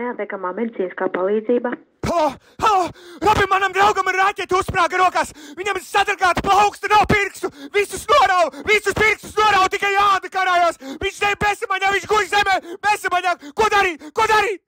Neattiekamā medicīniskā palīdzība. Halo, halo! Labi, manam draugam ir raķeite uzsprāga rokās. Viņam ir sadragāta plauksta no pirkstu. Visus norauj, visus pirkstus norauj, tikai āda karājās. Viņš te besamaņā, viņš guļ zemē, besamaņā. Ko darīt? Ko darīt?